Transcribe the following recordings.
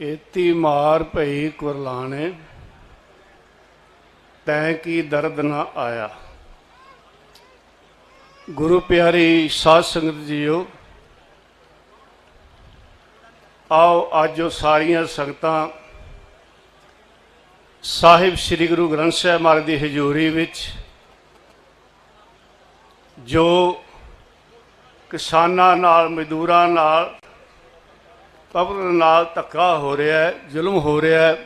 ਏਤੀ ਮਾਰ ਭਈ ਕੁਰਲਾਣੇ, ਤੈਂ ਕੀ ਦਰਦ ਨਾ ਆਇਆ। ਗੁਰੂ ਪਿਆਰੀ ਸਾਧ ਸੰਗਤ ਜੀਓ, ਆਓ ਅੱਜ ਉਹ ਸਾਰੀਆਂ ਸੰਗਤਾਂ ਸਾਹਿਬ ਸ੍ਰੀ ਗੁਰੂ ਗ੍ਰੰਥ ਸਾਹਿਬ ਮਹਾਰਾਜ ਦੀ ਹਜ਼ੂਰੀ ਵਿੱਚ, ਜੋ ਕਿਸਾਨਾਂ ਨਾਲ, ਮਜ਼ਦੂਰਾਂ ਨਾਲ ਪਬਲਿਕ ਨਾਲ ਧੱਕਾ ਹੋ ਰਿਹਾ ਹੈ, ਜ਼ੁਲਮ ਹੋ ਰਿਹਾ ਹੈ।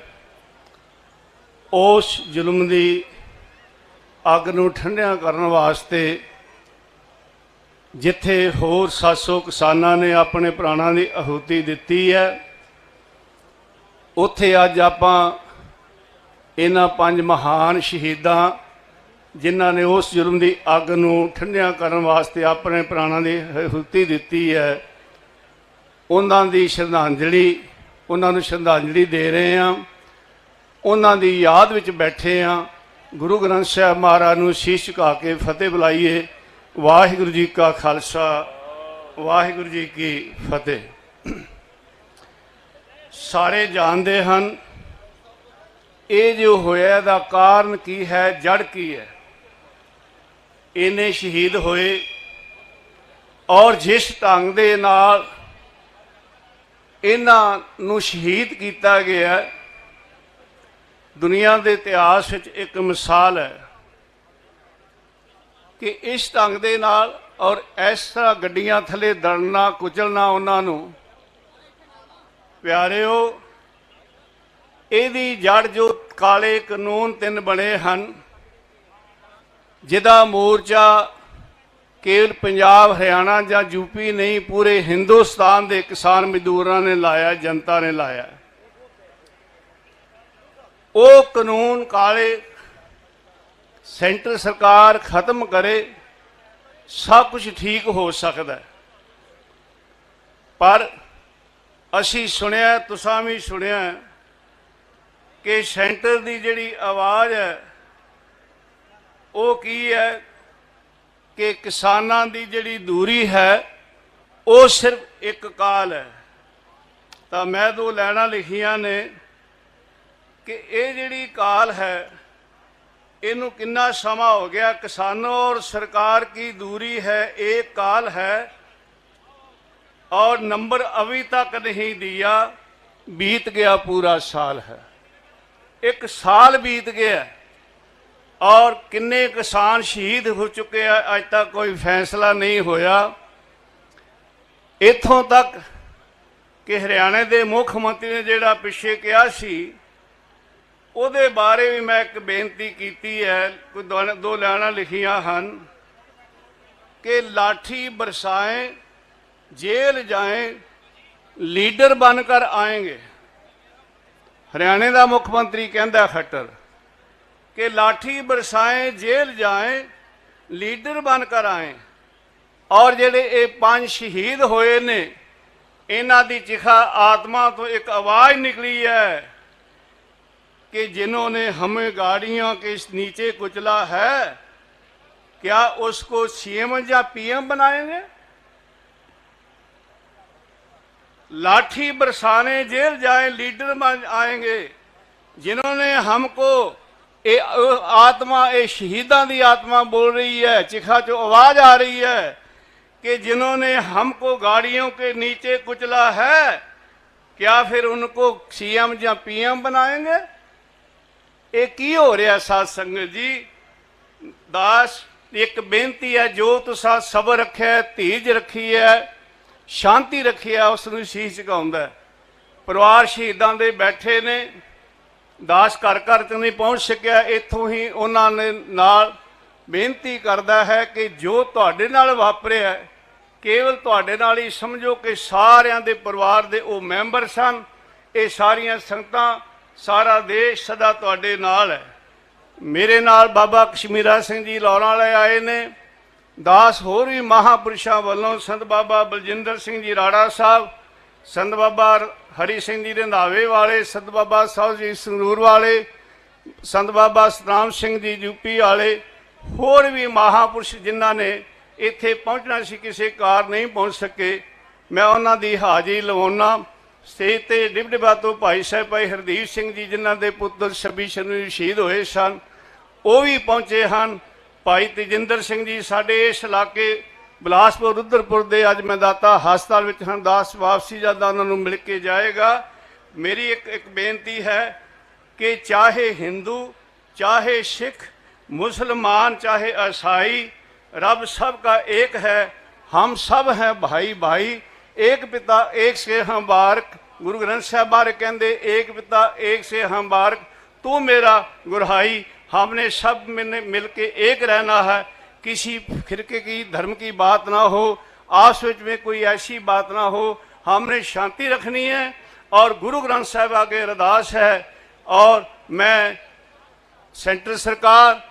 ਉਸ ਜ਼ੁਲਮ ਦੀ ਅੱਗ ਨੂੰ ਠੰਡਿਆਂ ਕਰਨ ਵਾਸਤੇ ਜਿੱਥੇ ਹੋਰ 700 ਕਿਸਾਨਾਂ ਨੇ ਆਪਣੇ ਪ੍ਰਾਣਾਂ ਦੀ ਆਹੂਤੀ ਦਿੱਤੀ ਹੈ, ਉੱਥੇ ਅੱਜ ਆਪਾਂ ਇਹਨਾਂ ਪੰਜ ਮਹਾਨ ਸ਼ਹੀਦਾਂ ਜਿਨ੍ਹਾਂ ਨੇ ਉਸ ਜ਼ੁਲਮ ਦੀ ਅੱਗ ਨੂੰ ਠੰਡਿਆਂ ਕਰਨ ਵਾਸਤੇ ਆਪਣੇ ਪ੍ਰਾਣਾਂ ਦੀ ਆਹੂਤੀ ਦਿੱਤੀ ਹੈ। ਉਹਨਾਂ ਦੀ ਸ਼ਰਧਾਂਜਲੀ, ਉਹਨਾਂ ਨੂੰ ਸ਼ਰਧਾਂਜਲੀ ਦੇ ਰਹੇ ਹਾਂ। ਉਹਨਾਂ ਦੀ ਯਾਦ ਵਿੱਚ ਬੈਠੇ ਹਾਂ। ਗੁਰੂ ਗ੍ਰੰਥ ਸਾਹਿਬ ਮਹਾਰਾਜ ਨੂੰ ਸ਼ੀਸ਼ ਝੁਕਾ ਕੇ ਫਤਿਹ ਬੁਲਾਈਏ। ਵਾਹਿਗੁਰੂ ਜੀ ਕਾ ਖਾਲਸਾ, ਵਾਹਿਗੁਰੂ ਜੀ ਕੀ ਫਤਿਹ। ਸਾਰੇ ਜਾਣਦੇ ਹਨ, ਇਹ ਜੋ ਹੋਇਆ ਦਾ ਕਾਰਨ ਕੀ ਹੈ ਜੜ ਕੀ ਹੈ? ਇਹਨੇ ਸ਼ਹੀਦ ਹੋਏ ਔਰ ਜਿਸ ਢੰਗ ਦੇ ਨਾਲ ਇਹਨਾਂ ਨੂੰ ਸ਼ਹੀਦ ਕੀਤਾ ਗਿਆ ਦੁਨੀਆ ਦੇ ਇਤਿਹਾਸ ਵਿੱਚ ਇੱਕ ਮਿਸਾਲ ਹੈ ਕਿ ਇਸ ਢੰਗ ਦੇ ਨਾਲ ਔਰ ਇਸ ਤਰ੍ਹਾਂ ਗੱਡੀਆਂ ਥੱਲੇ ਦੜਨਾ, ਕੁਚਲਣਾ ਉਹਨਾਂ ਨੂੰ, ਪਿਆਰਿਓ, ਇਹਦੀ ਜੜ ਜੋ ਕਾਲੇ ਕਾਨੂੰਨ ਤਿੰਨ ਬਣੇ ਹਨ, ਜਿਹਦਾ ਮੋਰਚਾ ਕੇਵਲ ਪੰਜਾਬ, ਹਰਿਆਣਾ ਜਾਂ ਯੂਪੀ ਨਹੀਂ, ਪੂਰੇ ਹਿੰਦੁਸਤਾਨ ਦੇ ਕਿਸਾਨ ਮਜ਼ਦੂਰਾਂ ਨੇ ਲਾਇਆ, ਜਨਤਾ ਨੇ ਲਾਇਆ। ਉਹ ਕਾਨੂੰਨ ਕਾਲੇ ਸੈਂਟਰ ਸਰਕਾਰ ਖਤਮ ਕਰੇ, ਸਭ ਕੁਝ ਠੀਕ ਹੋ ਸਕਦਾ ਪਰ ਅਸੀਂ ਸੁਣਿਆ, ਤੁਸੀਂ ਵੀ ਸੁਣਿਆ ਕਿ ਸੈਂਟਰ ਦੀ ਜਿਹੜੀ ਆਵਾਜ਼ ਹੈ, ਉਹ ਕੀ ਹੈ? ਕਿ ਕਿਸਾਨਾਂ ਦੀ ਜਿਹੜੀ ਦੂਰੀ ਹੈ ਉਹ ਸਿਰਫ ਇੱਕ ਕਾਲ ਹੈ ਤਾਂ ਮੈਂ ਦੋ ਲੈਣਾ ਲਿਖੀਆਂ ਨੇ ਕਿ ਇਹ ਜਿਹੜੀ ਕਾਲ ਹੈ ਇਹਨੂੰ ਕਿੰਨਾ ਸਮਾਂ ਹੋ ਗਿਆ ਕਿਸਾਨों और सरकार की दूरी है एक काल है और नंबर अभी तक नहीं दिया बीत गया पूरा साल है एक साल बीत गया ਔਰ ਕਿੰਨੇ ਕਿਸਾਨ ਸ਼ਹੀਦ ਹੋ ਚੁੱਕੇ ਆ, ਅੱਜ ਤੱਕ ਕੋਈ ਫੈਸਲਾ ਨਹੀਂ ਹੋਇਆ। ਇਥੋਂ ਤੱਕ ਕਿ ਹਰਿਆਣੇ ਦੇ ਮੁੱਖ ਮੰਤਰੀ ਨੇ ਜਿਹੜਾ ਪਿੱਛੇ ਕਿਹਾ ਸੀ, ਉਹਦੇ ਬਾਰੇ ਵੀ ਮੈਂ ਇੱਕ ਬੇਨਤੀ ਕੀਤੀ ਹੈ, ਕੋਈ ਦੋ- ਦੋ ਲਾਈਨਾਂ ਲਿਖੀਆਂ ਹਨ ਕਿ ਲਾਠੀ ਬਰਸਾਏ, ਜੇਲ੍ਹ ਜਾਏ, ਲੀਡਰ ਬਣ ਕਰ ਆਏਗੇ। ਹਰਿਆਣੇ ਦਾ ਮੁੱਖ ਮੰਤਰੀ ਕਹਿੰਦਾ ਖੱਟਰ। ਕਿ ਲਾਠੀ ਬਰਸਾਏ ਜੇਲ੍ਹ ਜਾਏ ਲੀਡਰ ਬਣ ਕਰ ਆਏ ਔਰ ਜਿਹੜੇ ਇਹ ਪੰਜ ਸ਼ਹੀਦ ਹੋਏ ਨੇ ਇਹਨਾਂ ਦੀ ਚਿਖਾ ਆਤਮਾ ਤੋਂ ਇੱਕ ਆਵਾਜ਼ ਨਿਕਲੀ ਹੈ कि जिन्होंने हमें गाड़ियों के इस नीचे कुचला है क्या उसको सीएम या पीएम बनाएंगे लाठी बरसाने जेल जाए लीडर बन आएंगे जिन्होंने हमको ये आत्मा ये शहीदा की आत्मा बोल रही है चिखा जो आवाज आ रही है कि जिन्होंने हमको गाड़ियों के नीचे कुचला है क्या फिर उनको सीएम या पीएम बनाएंगे ਇਹ ਕੀ ਹੋ ਰਿਹਾ ਸਾਧ ਸੰਗਤ ਜੀ ਦਾਸ ਇੱਕ ਬੇਨਤੀ ਹੈ ਜੋ ਤੁਸੀਂ ਸਬਰ ਰੱਖਿਆ ਹੈ, ਧੀਰਜ ਰੱਖੀ ਹੈ ਸ਼ਾਂਤੀ ਰੱਖੀ ਹੈ ਉਸ ਨੂੰ ਸ਼ੀਸ਼ ਝੁਕਾਉਂਦਾ ਹੈ। ਪਰਿਵਾਰ ਸ਼ਹੀਦਾਂ ਦੇ ਬੈਠੇ ਨੇ ਦਾਸ ਘਰ ਘਰ ਤੇ ਨਹੀਂ ਪਹੁੰਚ ਸਕਿਆ, ਇੱਥੋਂ ਹੀ ਉਹਨਾਂ ਨੇ ਨਾਲ ਬੇਨਤੀ ਕਰਦਾ ਹੈ ਕਿ ਜੋ ਤੁਹਾਡੇ ਨਾਲ ਵਾਪਰਿਆ ਕੇਵਲ ਤੁਹਾਡੇ ਨਾਲ ਹੀ ਸਮਝੋ ਕਿ ਸਾਰਿਆਂ ਦੇ ਪਰਿਵਾਰ ਦੇ ਉਹ ਮੈਂਬਰ ਸਨ। ਇਹ ਸਾਰੀਆਂ ਸੰਗਤਾਂ, ਸਾਰਾ ਦੇਸ਼ ਸਦਾ ਤੁਹਾਡੇ ਨਾਲ ਹੈ। ਮੇਰੇ ਨਾਲ ਬਾਬਾ ਕਸ਼ਮੀਰਾ ਸਿੰਘ ਜੀ ਲੌਰਾਂ ਵਾਲੇ ਆਏ ਨੇ। ਦਾਸ ਹੋਰ ਵੀ ਮਹਾਪੁਰਸ਼ਾਂ ਵੱਲੋਂ ਸੰਤ ਬਾਬਾ ਬਲਜਿੰਦਰ ਸਿੰਘ ਜੀ ਰਾੜਾ ਸਾਹਿਬ ਸੰਤ ਬਾਬਾ ਹਰੀ ਸਿੰਘ ਜੀ ਰੰਧਾਵੇ ਵਾਲੇ, ਸੰਤ ਬਾਬਾ ਸਾਹਿਬ ਜੀ ਸੰਗਰੂਰ ਵਾਲੇ, ਸੰਤ ਬਾਬਾ ਸਤਨਾਮ ਸਿੰਘ ਜੀ ਯੂਪੀ ਵਾਲੇ, ਹੋਰ ਵੀ ਮਹਾਪੁਰਸ਼ ਜਿਨ੍ਹਾਂ ਨੇ ਇੱਥੇ ਪਹੁੰਚਣਾ ਸੀ, ਕਿਸੇ ਕਾਰ ਨਹੀਂ ਪਹੁੰਚ ਸਕੇ, ਮੈਂ ਉਹਨਾਂ ਦੀ ਹਾਜ਼ਰੀ ਲਵਾਉਣਾ ਸਟੇਜ ਤੇ ਡਿਬਡਿਬਾ ਤੋਂ ਭਾਈ ਸਾਹਿਬ, ਭਾਈ ਹਰਦੀਪ ਸਿੰਘ ਜੀ, ਜਿਨ੍ਹਾਂ ਦੇ ਪੁੱਤਰ 26 ਜਨਵਰੀ ਸ਼ਹੀਦ ਹੋਏ ਸਨ, ਉਹ ਵੀ ਪਹੁੰਚੇ ਹਨ। ਭਾਈ ਤੇਜਿੰਦਰ ਸਿੰਘ ਜੀ, ਸਾਡੇ ਇਸ ਇਲਾਕੇ ਬਲਾਸਪੁਰ, ਰੁੱਦਰਪੁਰ ਦੇ ਅੱਜ ਮੈਂ ਦਾਤਾ ਹਸਪਤਾਲ ਵਿੱਚ ਹਨ ਦਾਸ ਵਾਪਸੀ ਜਾਂਦਾ ਉਹਨਾਂ ਨੂੰ ਮਿਲ ਕੇ ਜਾਏਗਾ। ਮੇਰੀ ਇੱਕ ਇੱਕ ਬੇਨਤੀ ਹੈ ਕਿ ਚਾਹੇ ਹਿੰਦੂ, ਚਾਹੇ ਸਿੱਖ, ਮੁਸਲਮਾਨ, ਚਾਹੇ ਈਸਾਈ ਰੱਬ ਸਭ ਦਾ ਇੱਕ ਹੈ, ਹਮ ਸਭ ਹੈ ਭਾਈ ਭਾਈ। ਇੱਕ ਪਿਤਾ ਇੱਕ ਸੇ ਹਮ ਬਾਰਕ। ਗੁਰੂ ਗ੍ਰੰਥ ਸਾਹਿਬ ਬਾਰੇ ਕਹਿੰਦੇ ਇੱਕ ਪਿਤਾ ਇੱਕ ਸੇ ਹਮ ਬਾਰਕ। ਤੂੰ ਮੇਰਾ ਗੁਰਹਾਈ, ਹਮਨੇ ਸਭ ਮਿਲ ਕੇ ਇੱਕ ਰਹਿਣਾ ਹੈ। किसी फिरके की, धर्म की बात ना हो आपस में कोई ऐसी बात ना हो, हमने शांति रखनी है और गुरु ग्रंथ साहब आगे अरदास है और मैं सेंट्रल सरकार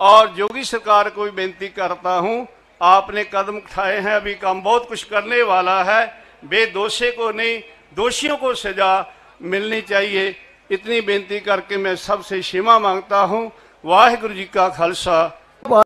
और योगी सरकार को भी बेनती करता हूँ, आपने कदम उठाए हैं, अभी काम बहुत कुछ करने वाला है, बेदोषे को नहीं, दोषियों को सजा मिलनी चाहिए, इतनी बेनती करके मैं सबसे क्षमा माँगता हूँ, वाहिगुरु जी का खालसा।